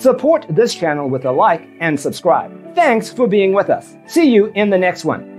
Support this channel with a like and subscribe. Thanks for being with us. See you in the next one.